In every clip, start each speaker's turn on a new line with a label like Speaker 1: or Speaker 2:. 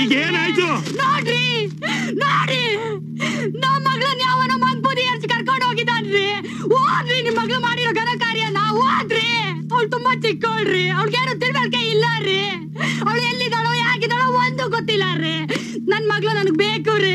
Speaker 1: ಈಗ ಏನಾಯ್ತು
Speaker 2: ನೋಡ್ರಿ. ನೋಡಿ ನಮ್ ಮಗಳನ್ನ ಯಾವನ ಮಗ್ ಕರ್ಕೊಂಡು ಎರ್ಚ್ ಕರ್ಕೊಂಡು ಹೋಗಿದ್ದಾನ್ರಿ. ಹೋದ್ರಿ ನಿಮ್ ಮಗಳು ಮಾಡಿರೋ ಘನ ಕಾರ್ಯನ ಹೋದ್ರಿ. ಅವಳು ತುಂಬಾ ಚಿಕ್ಕವಳ್ರಿ ಅವ್ಳಿಗೇನು ತಿಳ್ವಳಿಕೆ ಇಲ್ಲ ರೀ. ಅವಳು ಎಲ್ಲಿದ್ದಾಳೋ ಯಾಕಿದ್ದಾಳೋ ಒಂದು ಗೊತ್ತಿಲ್ಲ ರೀ. ನನ್ ಮಗಳು ನನಗ್ ಬೇಕು ರೀ.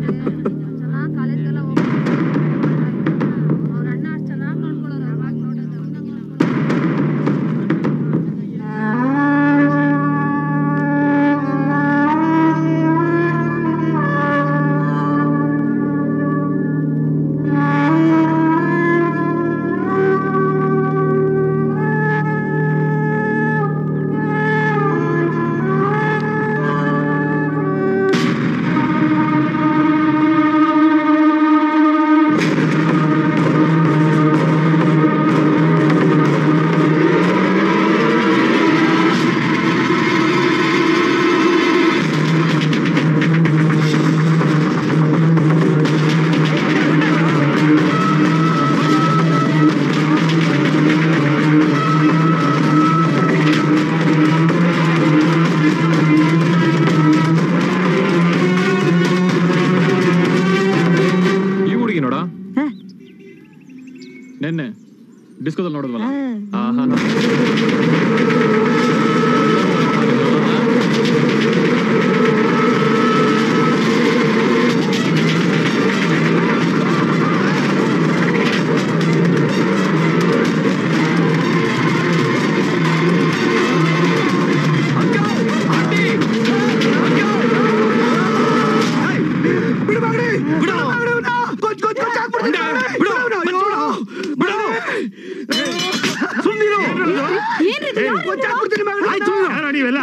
Speaker 1: ನೀವೆಲ್ಲ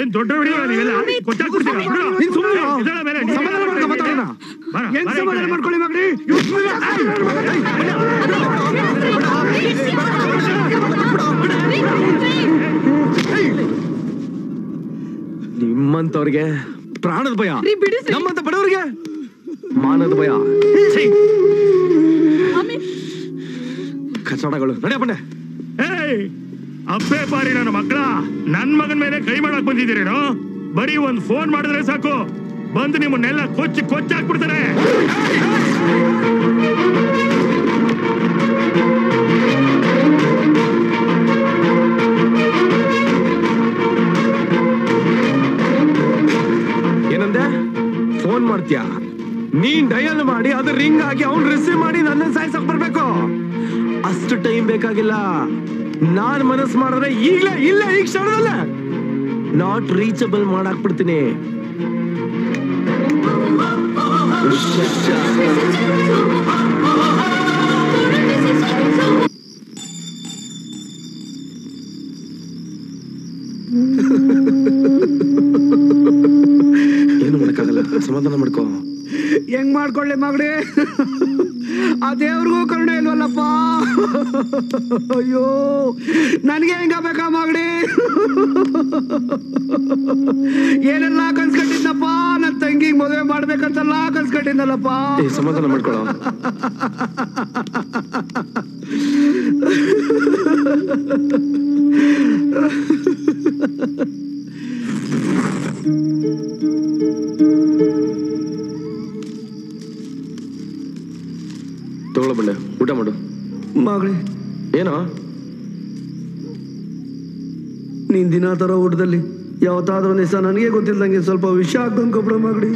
Speaker 1: ಏನ್ ದೊಡ್ಡ ನೀವೆಲ್ಲ ಈ ಕಡೆ.
Speaker 3: ನಿಮ್ಮಂತವ್ರಿಗೆ ಪ್ರಾಣದ ಭಯ. ನಮ್ಮಂತ ಬಡವರಿಗೆ ಮಾನದ ಭಯ ಕಚಡಗಳು ನಡೆ ಬಂಡೆ
Speaker 1: ಏಯ್ ಅಪ್ಪೆ ಪಾರಿ ನನ್ನ ಮಕ್ಕಳ, ನನ್ ಮಗನ್ ಮೇಲೆ ಕೈ ಮಾಡಕ್ ಬಂದಿದ್ದೀರೇನೋ? ಬರೀ ಒಂದ್ ಫೋನ್ ಮಾಡಿದ್ರೆ ಸಾಕು. ಬಂದು ನಿಮ್ಮನ್ನೆಲ್ಲ ಕೊಚ್ಚಿ ಕೊಚ್ಚಾಕ್ಬಿಡ್ತಾರೆ
Speaker 3: ಏನಂದೆ? ಫೋನ್ ಮಾಡ್ತೀಯಾ? ನೀನ್ ಡಯಲ್ ಮಾಡಿ, ಅದು ರಿಂಗ್ ಆಗಿ ಅವ್ನು ರಿಸೀವ್ ಮಾಡಿ ನನ್ನ ಸಾಯ್ಸಕ್ ಬರ್ಬೇಕು. ಅಷ್ಟು ಟೈಮ್ ಬೇಕಾಗಿಲ್ಲ. ನಾನ್ ಮನಸ್ ಮಾಡಿದ್ರೆ ಈಗಲೇ ಇಲ್ಲ ಈಗ ಕ್ಷಣದಲ್ಲ. Not reachable ಮಾಡಾಕ್ಬಿಡ್ತೀನಿ. ಏನು ಮಾಡಕ್ಕಾಗಲ್ಲ ಸಮಾಧಾನ ಮಾಡ್ಕೋ.
Speaker 4: ಹೆಂಗ್ ಮಾಡ್ಕೊಳ್ಳೆ ಮಗಡಿ ಆ ದೇವ್ರಿಗೂ ಕರುಣೆ ಇಲ್ವಲ್ಲಪ್ಪ? ಅಯ್ಯೋ, ನನಗೆ ಹೆಂಗಾಗಬೇಕಾ ಮಗಡಿ? ಏನೆಲ್ಲ ಕನ್ಸ್ಕೊಂಡಿದ್ನಪ್ಪ ನನ್ನ ತಂಗಿಗೆ ಮದುವೆ ಮಾಡ್ಬೇಕಂತೆಲ್ಲ ಕನ್ಸ್ಕೊಂಡಿದ್ನಲ್ಲಪ್ಪ
Speaker 3: ಏ, ಸಮಾಧಾನ ಮಾಡ್ಕೊಳ್ಳೋ ತಗೊಳ್ಳ ಬಂಡೆ, ಊಟ ಮಾಡು.
Speaker 4: ಮಗಳಿ.
Speaker 3: ಏನೋ?
Speaker 4: ನೀನ್ ದಿನ ತರ ಊಟದಲ್ಲಿ ಯಾವತ್ತಾದ್ರೂ ನಿಸ ನನಗೆ ಗೊತ್ತಿಲ್ಲದಂಗೆ ಸ್ವಲ್ಪ ವಿಷ ಆಗ್ದಂಗೆ ಕೊಬ್ಬಳ ಮಗಡಿ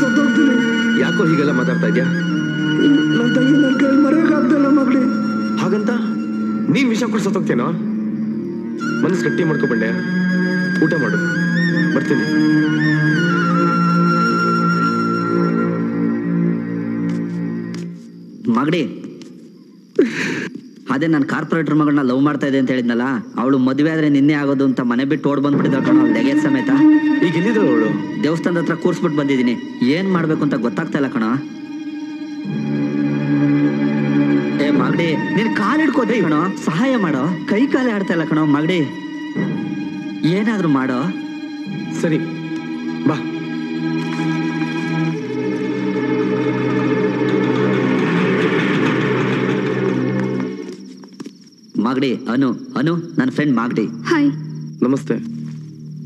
Speaker 4: ಸತ್ತೋಗ್ತೀನಿ
Speaker 3: ಯಾಕೋ ಹೀಗೆಲ್ಲ ಮಾತಾಡ್ತಾ ಇದ್ಯಾ?
Speaker 4: ನನ್ನ ತಂಗಿ ನನ್ನ ಕೈ ಮರೆಯೋಕ್ಕಾಗ್ತಿಲ್ಲ ಮಗಡಿ
Speaker 3: ಹಾಗಂತ? ನೀನ್ ವಿಷ ಕೊಡಿ ಸತ್ತೋಗ್ತೇನೋ ಮನಸ್ಸು ಗಟ್ಟಿ ಮಾಡ್ಕೊಬಂಡೆ. ಊಟ ಮಾಡು. ಬರ್ತೀನಿ.
Speaker 5: ಮಗಡಿ ಅದೇ ನಾನು ಕಾರ್ಪೊರೇಟರ್ ಮಗಳನ್ನ ಲವ್ ಮಾಡ್ತಾ ಇದೆ ಅಂತ ಹೇಳಿದ್ನಲ್ಲ ಅವಳು ಮದುವೆ ಆದ್ರೆ ನಿನ್ನೆ ಆಗೋದು ಅಂತ ಮನೆ ಬಿಟ್ಟು ಓಡ್ ಬಂದ್ಬಿಟ್ಟಿದ್ದಾಳೆ ಕಣ ಸಮೇತ.
Speaker 3: ಈಗ ಇಲ್ಲಿದ್ರು ಅವಳು?
Speaker 5: ದೇವಸ್ಥಾನದ ಹತ್ರ ಕೂರ್ಸ್ಬಿಟ್ಟು ಬಂದಿದ್ದೀನಿ. ಏನ್ ಮಾಡ್ಬೇಕು ಅಂತ ಗೊತ್ತಾಗ್ತಾ ಇಲ್ಲ ಕಣ. ಏ ಮಗಡಿ ನೀನ್ ಕಾಲ್ ಹಿಡ್ಕೋದೆ ಕಣೋ. ಸಹಾಯ ಮಾಡೋ. ಕೈ ಕಾಲೇ ಆಡ್ತಾ ಇಲ್ಲ ಕಣೋ ಮಗಡಿ. ಏನಾದ್ರೂ ಮಾಡೋ.
Speaker 3: ಸರಿ.
Speaker 5: ಮಾಗಡಿ. ಅನು ಅನು ನನ್ನ ಫ್ರೆಂಡ್ ಮಾಗಡಿ.
Speaker 2: ಹಾಯ್
Speaker 3: ನಮಸ್ತೆ.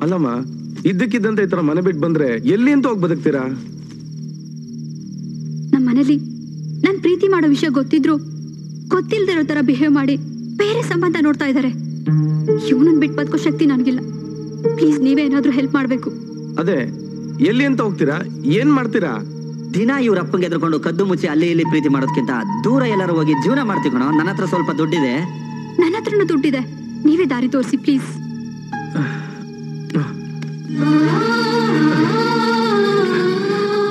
Speaker 3: ಅಲ್ಲಮ್ಮ ಇದ್ದಕ್ಕಿದ್ದಂತೆ ಈ ತರ ಮನೆ ಬಿಟ್ಟು ಬಂದ್ರೆ ಎಲ್ಲಿ ಅಂತ ಹೋಗಿ ಬದುಕ್ತೀರಾ?
Speaker 2: ನಮ್ಮ ಮನೇಲಿ ನನ್ ಪ್ರೀತಿ ಮಾಡೋ ವಿಷಯ ಗೊತ್ತಿದ್ರು ಗೊತ್ತಿಲ್ದೇ ಇರೋ ತರ ಬಿಹೇವ್ ಮಾಡಿ ಬೇರೆ ಸಂಬಂಧ ನೋಡ್ತಾ ಇದ್ದಾರೆ ಇವನನ್ನ ಬಿಟ್ಟು ಬದುಕೋ ಶಕ್ತಿ ನನಗಿಲ್ಲ. ಪ್ಲೀಸ್ ನೀವೇ ಏನಾದ್ರೂ ಹೆಲ್ಪ್ ಮಾಡ್ಬೇಕು.
Speaker 3: ಅದೇ ಎಲ್ಲಿ ಅಂತ ಹೋಗ್ತೀರಾ? ಏನ್ ಮಾಡ್ತೀರಾ?
Speaker 5: ದಿನ ಇವ್ರ ಅಪ್ಪಂಗೆ ಎದ್ರುಕೊಂಡು ಕದ್ದು ಮುಚ್ಚಿ ಅಲ್ಲಿ ಇಲ್ಲಿ ಪ್ರೀತಿ ಮಾಡೋದಕ್ಕಿಂತ ದೂರ ಎಲ್ಲರೂ ಹೋಗಿ ಜೀವನ ಮಾಡ್ತೀವಿ ಕಣೋ. ನನ್ನ ಹತ್ರ ಸ್ವಲ್ಪ ದುಡ್ಡಿದೆ.
Speaker 2: ನನ್ನ ಹತ್ರನೂ ದುಡ್ಡಿದೆ. ನೀವೇ ದಾರಿ ತೋರಿಸಿ ಪ್ಲೀಸ್.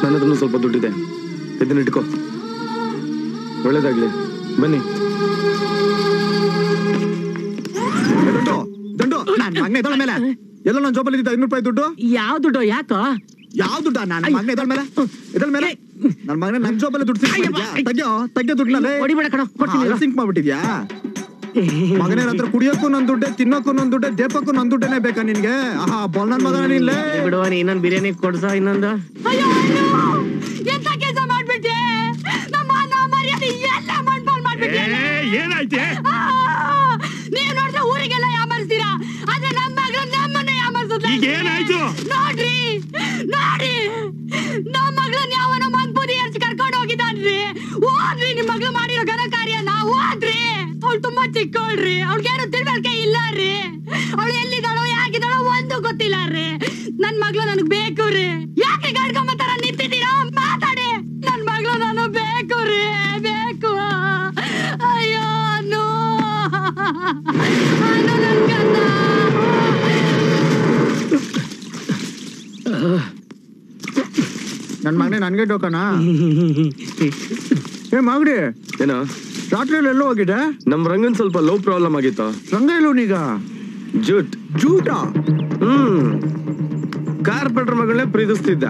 Speaker 3: ನನ್ನ ಹತ್ರನೂ ಸ್ವಲ್ಪ ದುಡ್ಡಿದೆ. ಇದನ್ನ ಇಟ್ಕೋ. ಒಳ್ಳೇದಾಗ್ಲಿ. ಬನ್ನಿ.
Speaker 6: ದುಡ್ಡು ದುಡ್ಡು ನಾನ್ ಎಲ್ಲ ನನ್ನ ಜೋಬಲ್ಲಿ ಇದ್ದಿದ್ದ ಐನೂರು ರೂಪಾಯಿ ದುಡ್ಡು?
Speaker 7: ಯಾವ ದುಡ್ಡು ಯಾಕೋ?
Speaker 6: ಯಾವ ದುಡ್ಡ? ನನ್ನ ಮಗನ ಎದ್ದಳ ಮೇಲೆ. ಎದ್ದಳ ಮೇಲೆ? ನನ್ನ ಮಗನ ನನ್ನ ಜೋಬಲ್ಲಿ ದುಡ್ಡು ತಗ್ಯೋ ತೆಗ್ಯೋ
Speaker 7: ಕೊಡ್ತೀನಿ
Speaker 6: ಸಿಂಕ್ ಮಾಡ್ಬಿಟ್ಟಿದ್ಯಾ? ಮಗನೇ ಹತ್ರ ಕುಡಿಯೋಕ್ಕೂ ನನ್ ದುಡ್ಡೆ ತಿನ್ನೋಕ್ಕೂ ನನ್ ದುಡ್ಡೆ ದೇಪಕ್ಕೂ ನನ್ ದುಡ್ಡೆನೆ ಬೇಕಾ ನಿನ್ಗೆ? ಆಹಾ ಬೊಲ್ ನನ್ ಮಗನ ನಿಲ್ಲೇ
Speaker 7: ಬಿಡುವ ಇನ್ನೊಂದ್ ಬಿರಿಯಾನಿ ಕೊಡ್ಸ ಇನ್ನೊಂದು.
Speaker 2: ಎಂತ ಕೆಲಸ ಮಾಡ್ಬಿಟ್ಟೆ? ನಮ್ಮ ಮಾನ ಮರ್ಯಾದೆ ಎಲ್ಲ ಮಣ್ಪಾಲ್ ಮಾಡ್ಬಿಟ್ಟೆ
Speaker 1: ಏನಾಯ್ತೆ?
Speaker 2: ನೀವ್ ನೋಡಿದ್ರೆ ಊರಿಗೆಲ್ಲ ಯಾಮರ್ಸ್ತೀರಾ? ಆದ್ರೆ ನಮ್ಮ ಮಗಳು ನಮ್ಮನ್ನ
Speaker 1: ಈಗ ಏನಾಯ್ತು?
Speaker 2: ಯಾರು ಅವ್ಳಿಗೇನು ತಿಳ್ವಳಿಕೆ ಇಲ್ಲ ರೀ. ಅವಳು ಎಲ್ಲಿದ್ದಾಳೋ ಯಾಕಿದ್ದಾಳೋ ಒಂದು ಗೊತ್ತಿಲ್ಲ ರೀ. ನನ್ ಮಗಳು ನನಗ್ ಬೇಕು ರೀ. ಯಾಕೆ ಗಾಡ್ಕೊಂಬತ್ತಾರ? ನಿಂತಿದ್ದೀರಾ? ಮಾತಾಡಿ. ನನ್ ಮಗಳು ನಾನು ಬೇಕು ರೀ. ಬೇಕು. ಅಯ್ಯೋ ನೋ ನನ್ ಗಂಡ.
Speaker 6: ನನ್ ಮಗನೇ ನನ್ಗೆ ಡೋಕಣ ಏ ಮಾಗಡಿ.
Speaker 3: ಏನೋ?
Speaker 6: ರಾತ್ರಿಯಲ್ಲಿ ಎಲ್ಲೋ ಹೋಗಿದೆ?
Speaker 3: ನಮ್ ರಂಗನ್ ಸ್ವಲ್ಪ ಲೋ ಪ್ರಾಬ್ಲಮ್ ಆಗಿತ್ತು.
Speaker 6: ರಂಗ ಎಲ್ಲೋನೀಗ
Speaker 3: ಜೂಟ್.
Speaker 6: ಜೂಟ?
Speaker 3: ಹ್ಮ್. ಕಾರ್ಪೆಂಟರ್ ಮಗಳನ್ನೇ ಪ್ರೀತಿಸ್ತಿದ್ದ.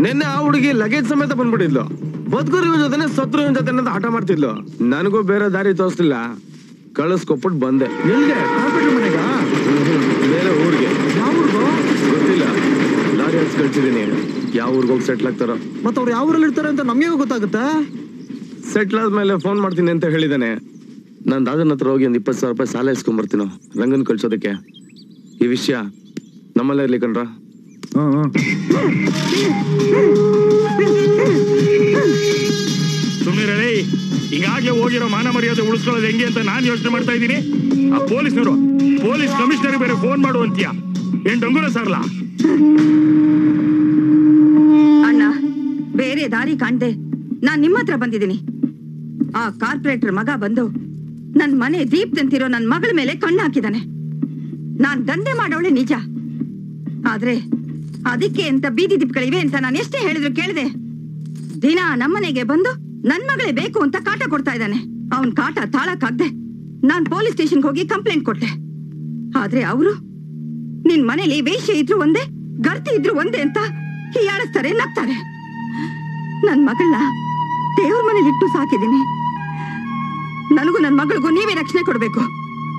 Speaker 3: ನಿನ್ನೆ ಆ ಹುಡುಗಿ ಲಗೇಜ್ ಸಮೇತ ಬಂದ್ಬಿಟ್ಟಿದ್ಲು. ಬದುಕೋರ್ ಇವನ್ ಜೊತೆನೆ ಸತ್ರು ಇವನ್ ಜೊತೆ ಹಠ ಮಾಡ್ತಿದ್ಲು. ನನಗೂ ಬೇರೆ ದಾರಿ ತೋರಿಸ್ಲಿಲ್ಲ. ಕಳಿಸ್ಕೊಟ್ಬಿಟ್ಟು ಬಂದೆ.
Speaker 6: ಎಲ್ಲಿಗೆ ಕಾರ್ಪೆಟ್ರ್ ಮನೆಗ?
Speaker 3: ಬೇರೆ ಊರಿಗೆ.
Speaker 6: ಯಾವ ಊರ್ಗೋ?
Speaker 3: ಗೊತ್ತಿಲ್ಲ. ಲಾರಿ ಹಚ್ಚಿ ಕಳ್ಸಿದೀನಿ ಯಾವ ಊರಿಗೆ ಹೋಗಿ ಸೆಟ್ಲ್ ಆಗ್ತಾರೋ.
Speaker 6: ಮತ್ತೆ ಅವ್ರು ಯಾವ ಊರಲ್ಲಿ ಇರ್ತಾರೆ ಅಂತ ನಮಗೆ ಗೊತ್ತಾಗುತ್ತೆ?
Speaker 3: ಸೆಟ್ಲ್ ಆದ್ಮೇಲೆ ಫೋನ್ ಮಾಡ್ತೀನಿ ಅಂತ ಹೇಳಿದ್ದಾನೆ ನಾನು ದಾದನ ಹತ್ರ ಹೋಗಿ ಒಂದು ಇಪ್ಪತ್ತು ಸಾವಿರ ರೂಪಾಯಿ ಸಾಲ ಇಸ್ಕೊಂಡ್ ಬರ್ತೀನೋ ರಂಗನ್ ಕಳ್ಸೋದಕ್ಕೆ. ಈ ವಿಷಯ ನಮ್ಮಲ್ಲೇ ಇರ್ಲಿ ಕಣ್ರ.
Speaker 6: ಹೀಗಾಗೆ ಹ್ಮ್.
Speaker 1: ಸುಮ್ಮನೆ ಈಗಾಗಲೇ ಹೋಗಿರೋ ಮಾನ ಮರ್ಯಾದೆ ಉಳಿಸ್ಕೊಳ್ಳೋದು ಹೆಂಗೆ ಅಂತ ನಾನು ಯೋಚನೆ ಮಾಡ್ತಾ ಇದ್ದೀನಿ. ಆ ಪೊಲೀಸ್ನವರು ಪೊಲೀಸ್ ಕಮಿಷನರ್ ಬೇರೆ ಫೋನ್ ಮಾಡು ಅಂತೀಯ? ಏನ್ ಡೊಂಗುರ ಸರ್ಲಾ?
Speaker 8: ಅಣ್ಣ ಬೇರೆ ದಾರಿ ಕಾಣ್ದೆ. ನಾನ್ ನಿಮ್ಮ ಹತ್ರ ಬಂದಿದ್ದೀನಿ. ಆ ಕಾರ್ಪೊರೇಟರ್ ಮಗ ಬಂದು, ನನ್ ಮನೆ ದೀಪ್ತಂತಿರೋ ನನ್ ಮಗಳ ಮೇಲೆ ಕಣ್ಣು ಹಾಕಿದಾನೆ. ನಾನ್ ದಂಧೆ ಮಾಡೋಳೆ ನಿಜ. ಆದ್ರೆ ಅದಕ್ಕೆ ಅಂತ ಬೀದಿ ದೀಪ್ಗಳಿವೆ ಅಂತ ನಾನು ಎಷ್ಟೇ ಹೇಳಿದ್ರು ಕೇಳಿದೆ. ದಿನ ನಮ್ಮನೆಗೆ ಬಂದು ನನ್ ಮಗಳೇ ಬೇಕು ಅಂತ ಕಾಟ ಕೊಡ್ತಾ ಇದ್ದಾನೆ. ಅವನ್ ಕಾಟ ತಾಳಕ್ಕಾಗ್ದೆ. ನಾನ್ ಪೊಲೀಸ್ ಸ್ಟೇಷನ್ಗೆ ಹೋಗಿ ಕಂಪ್ಲೇಂಟ್ ಕೊಟ್ಟೆ. ಆದ್ರೆ ಅವರು, ನಿನ್ ಮನೇಲಿ ವೇಷ್ಯ ಇದ್ರು ಒಂದೇ, ಗರ್ತಿ ಇದ್ರು ಒಂದೇ ಅಂತ ಹೀಯಾಳಿಸ್ತಾರೆ, ನಗ್ತಾರೆ. ನನ್ ಮಗಳನ್ನ ದೇವ್ರ ಮನೇಲಿ ಇಟ್ಟು ಸಾಕಿದೀನಿ ನನಗೂ ನನ್ನ ಮಗಳಿಗೂ ನೀವೇ ರಕ್ಷಣೆ ಕೊಡಬೇಕು.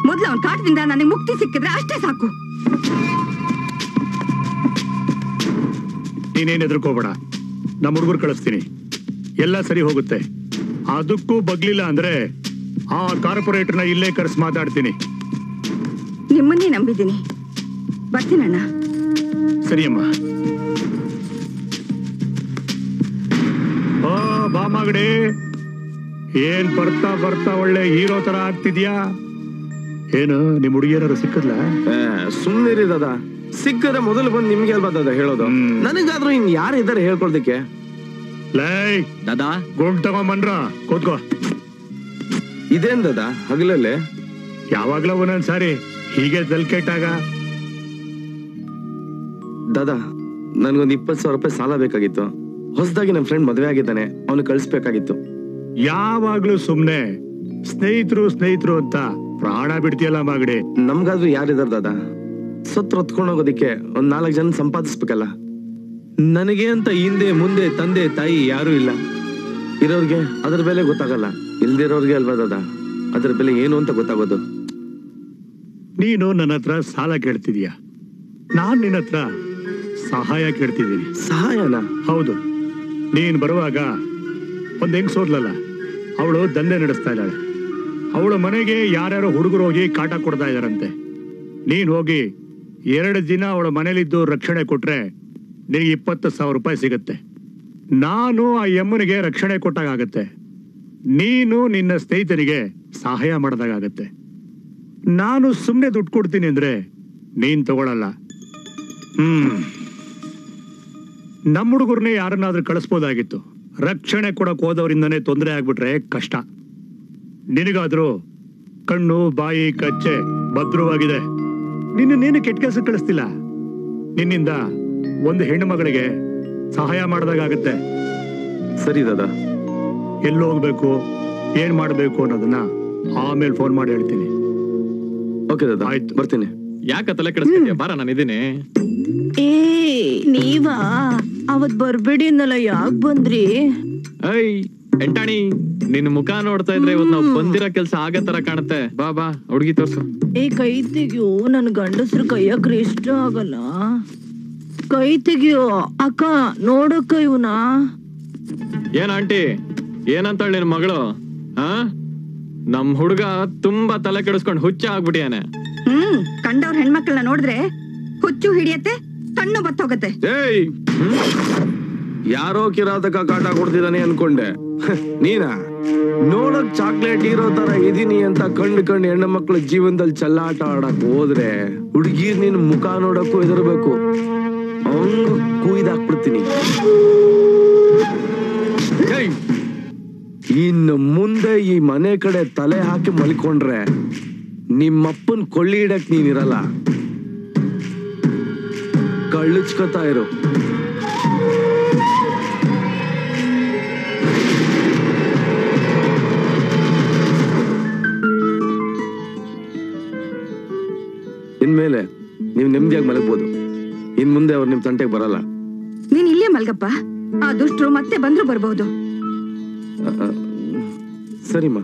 Speaker 8: ಮೊದಲು ಅವನ ಕಾಟದಿಂದ ನನಗೆ ಮುಕ್ತಿ ಸಿಕ್ಕಿದ್ರೆ ಅಷ್ಟೇ ಸಾಕು.
Speaker 1: ನೀನೇನು ಎದುರ್ಕೋಬೇಡ ನಮ್ಮ ಹುಡುಗರು ಕಳಿಸ್ತೀನಿ. ಎಲ್ಲ ಸರಿ ಹೋಗುತ್ತೆ. ಅದಕ್ಕೂ ಬಗ್ಲಿಲ್ಲ ಅಂದ್ರೆ ಆ ಕಾರ್ಪೊರೇಟರ್ನ ಇಲ್ಲೇ ಕರೆಸಿ ಮಾತಾಡ್ತೀನಿ.
Speaker 8: ನಿಮ್ಮನ್ನೇ ನಂಬಿದ್ದೀನಿ. ಬರ್ತೀನಣ್ಣ
Speaker 1: ಸರಿಯಮ್ಮ. ಓ ಬಾಮಗಡಿ. ಏನ್ ಬರ್ತಾ ಬರ್ತಾ ಒಳ್ಳೆ ಹೀರೋ ತರ ಆಗ್ತಿದ್ಯಾ? ಏನು ನಿಮ್ ಹುಡುಗಿಯರು ಸಿಕ್ಕದ್ಲ?
Speaker 3: ಸುಮ್ಮನಿರಿ ದಾದ. ಸಿಕ್ಕದ ಮೊದಲು ಬಂದು ನಿಮ್ಗೆ ಅಲ್ವಾ ದಾದ ಹೇಳೋದು. ನನಗಾದ್ರೂ ಇನ್ ಯಾರು ಇದ್ದಾರೆ ಹೇಳ್ಕೊಳ್ದಕ್ಕೆ
Speaker 1: ಲೈ
Speaker 5: ದಾದಾ.
Speaker 1: ಗುಂಡ್ ತಗೊಂಬನ್ರ ಕೂತ್ಕೋ.
Speaker 3: ಇದೇನ್ ದಾದ ಹಗಲಲ್ಲೇ?
Speaker 1: ಯಾವಾಗ್ಲೂ ಒಂದೊಂದ್ ಸಾರಿ ಹೀಗೆ ಕೆಟ್ಟಾಗ?
Speaker 3: ದಾದಾ ನನ್ಗೊಂದ್ ಇಪ್ಪತ್ತು ಸಾವಿರ ರೂಪಾಯಿ ಸಾಲ ಬೇಕಾಗಿತ್ತು. ಹೊಸದಾಗಿ ನಮ್ಮ ಫ್ರೆಂಡ್ ಮದುವೆ ಆಗಿದ್ದಾನೆ ಅವನು ಕಳಿಸ್ಬೇಕಾಗಿತ್ತು.
Speaker 1: ಯಾವಾಗ್ಲೂ ಸುಮ್ನೆ ಸ್ನೇಹಿತರು ಸ್ನೇಹಿತರು ಅಂತ ಪ್ರಾಣ ಬಿಡ್ತೀಯಲ್ಲ ಮಾಗಡಿ.
Speaker 3: ನಮ್ಗಾದ್ರೂ ಯಾರಿದಾರ ದಾದ? ಸತ್ರ ಹೊತ್ಕೊಂಡು ಹೋಗೋದಿಕ್ಕೆ ಒಂದ್ ನಾಲ್ಕು ಜನ ಸಂಪಾದಿಸ್ಬೇಕಲ್ಲ? ನನಗೆ ಅಂತ ಹಿಂದೆ ಮುಂದೆ ತಂದೆ ತಾಯಿ ಯಾರು ಇಲ್ಲ. ಇರೋರ್ಗೆ ಅದ್ರ ಬೆಲೆ ಗೊತ್ತಾಗಲ್ಲ. ಇಲ್ದಿರೋರ್ಗೆ ಅಲ್ವಾ ದಾದ? ಅದ್ರ ಬೆಲೆ ಏನು ಅಂತ ಗೊತ್ತಾಗೋದು.
Speaker 1: ನೀನು ನನ್ನ ಹತ್ರ ಸಾಲ ಕೇಳ್ತಿದೀಯ? ನಾನ್ ನಿನ್ನ ಹತ್ರ ಸಹಾಯ ಕೇಳ್ತಿದ್ದೀನಿ.
Speaker 3: ಸಹಾಯನ?
Speaker 1: ಹೌದು. ನೀನ್ ಬರುವಾಗ ಒಂದ್ ಹೆಂಗ್ ಸೋದ್ಲಲ್ಲ? ಅವಳು ದಂಧೆ ನಡೆಸ್ತಾ ಇದ್ದಾಳೆ. ಅವಳ ಮನೆಗೆ ಯಾರ್ಯಾರೋ ಹುಡುಗರು ಹೋಗಿ ಕಾಟ ಕೊಡ್ತಾ ಇದಾರಂತೆ ನೀನ್ ಹೋಗಿ ಎರಡು ದಿನ ಅವಳ ಮನೇಲಿದ್ದು ರಕ್ಷಣೆ ಕೊಟ್ರೆ ನಿನಗೆ ಇಪ್ಪತ್ತು ಸಾವಿರ ರೂಪಾಯಿ ಸಿಗುತ್ತೆ. ನಾನು ಆ ಯಮ್ಮನಿಗೆ ರಕ್ಷಣೆ ಕೊಟ್ಟಾಗತ್ತೆ ನೀನು ನಿನ್ನ ಸ್ನೇಹಿತರಿಗೆ ಸಹಾಯ ಮಾಡಿದಾಗತ್ತೆ ನಾನು ಸುಮ್ಮನೆ ದುಡ್ಡು ಕೊಡ್ತೀನಿ ಅಂದ್ರೆ ನೀನ್ ತಗೊಳಲ್ಲ. ಹ್ಮ್. ನಮ್ಮ ಹುಡುಗರನ್ನೇ ಯಾರನ್ನಾದ್ರೂ ಕಳಿಸ್ಬೋದಾಗಿತ್ತು. ರಕ್ಷಣೆ ಕೊಡಕ್ ಹೋದವರಿಂದನೇ ತೊಂದರೆ ಆಗ್ಬಿಟ್ರೆ ಕಷ್ಟ. ನಿನಗಾದ್ರೂ ಕಣ್ಣು ಬಾಯಿ ಕಚ್ಚೆ ಭದ್ರವಾಗಿದೆ. ನಿನ್ನೇನು ಕೆಟ್ಟ ಕೆಲಸ ಕಳಿಸ್ತಿಲ್ಲ. ನಿನ್ನಿಂದ ಒಂದು ಹೆಣ್ಣು ಮಗಳಿಗೆ ಸಹಾಯ ಮಾಡಿದಾಗತ್ತೆ
Speaker 3: ಸರಿ ದಾದ.
Speaker 1: ಎಲ್ಲಿ ಹೋಗ್ಬೇಕು ಏನ್ ಮಾಡ್ಬೇಕು ಅನ್ನೋದನ್ನ ಆಮೇಲೆ ಫೋನ್ ಮಾಡಿ ಹೇಳ್ತೀನಿ.
Speaker 3: ಓಕೆ ದಾದ
Speaker 1: ಆಯ್ತು.
Speaker 3: ಬರ್ತೀನಿ.
Speaker 9: ಯಾಕೆ ತಲೆ ಕೆಡಿಸ್ತೀನಿ ಬಾರ ನಾನು ಇದೀನಿ
Speaker 2: ಏ ನೀವಾ? ಅವತ್ ಬರ್ಬೇಡಿ ಅನ್ನಲ್ಲ ಯಾಕ್ ಬಂದ್ರಿ.
Speaker 9: ಐ ಎಂಟಾಣಿ ನಿನ್ ಮುಖ ನೋಡ್ತಾ ಇದ್ರೆ ಇವತ್ ನಾವ್ ಬಂದಿರೋ ಕೆಲ್ಸ ಆಗೋ ತರ ಕಾಣುತ್ತೆ. ಬಾ ಬಾ ಹುಡುಗಿ ತೋರ್ಸು.
Speaker 2: ಏ ಕೈ ತೆಗಿಯೋ ನನ್ ಗಂಡಸ್ರು ಕೈಯಕ್ ಇಷ್ಟ ಆಗಲ್ಲ. ಕೈ ತೆಗಿಯೋ ಅಕ್ಕ ನೋಡಕ್ಕ ಇವನ.
Speaker 9: ಏನ್ ಆಂಟಿ ಏನಂತಾಳ ನಿನ್ ಮಗಳು? ಹಾ ನಮ್ ಹುಡುಗ ತುಂಬಾ ತಲೆ ಕೆಡಿಸ್ಕೊಂಡ್ ಹುಚ್ಚ ಆಗ್ಬಿಟ್ಟಿಯಾನೆ.
Speaker 8: ಹ್ಮ್ ಕಂಡವ್ರ ಹೆಣ್ಮಕ್ಳನ್ನ ನೋಡಿದ್ರೆ ಹುಚ್ಚು ಹಿಡಿಯತ್ತೆ ಕಣ್ಣು ಬತ್ತೋಗತ್ತೆ.
Speaker 3: ಏಯ್ ಯಾರೋ ಕಿರಾತಕ ಕಾಟ ಕೊಡ್ತಿದ್ದಾನೆ ಅನ್ಕೊಂಡೆ. ನೀನಾ? ನೋಡಕ್ ಚಾಕ್ಲೇಟ್ ಇರೋ ತರ ಇದೀನಿ ಅಂತ ಕಂಡು ಕಂಡು ಹೆಣ್ಣು ಮಕ್ಳ ಜೀವನದಲ್ಲಿ ಚಲ್ಲಾಟ ಆಡಕ್ ಹೋದ್ರೆ ಹುಡುಗಿರ್ ನಿನ್ ಮುಖ ನೋಡಕ್ಕೂ ಹೆದರ್ಬೇಕು. ಅವನು ಕುಯ್ದಾಕ್ಬಿಡ್ತೀನಿ! ಇನ್ನು ಮುಂದೆ ಈ ಮನೆ ಕಡೆ ತಲೆ ಹಾಕಿ ಮಲ್ಕೊಂಡ್ರೆ ನಿಮ್ಮಪ್ಪನ್ ಕೊಳ್ಳಿ ಇಡಕ್ ನೀನಿರಲ್ಲ. ಕಳ್ಳಿಚ್ಕೊತಾ ಇರು. ಇನ್ಮೇಲೆ ನೀವು ನೆಮ್ಮದಿಯಾಗಿ ಮಲಗ್ಬೋದು. ಇನ್ ಮುಂದೆ ಅವ್ರು ನಿಮ್ ತಂಟೆಗೆ ಬರಲ್ಲ.
Speaker 8: ನೀನ್ ಇಲ್ಲೇ ಮಲ್ಗಪ್ಪ. ಆ ದುಷ್ಟರು ಮತ್ತೆ ಬಂದ್ರು ಬರ್ಬಹುದು
Speaker 3: ಸರಿಮ್ಮ.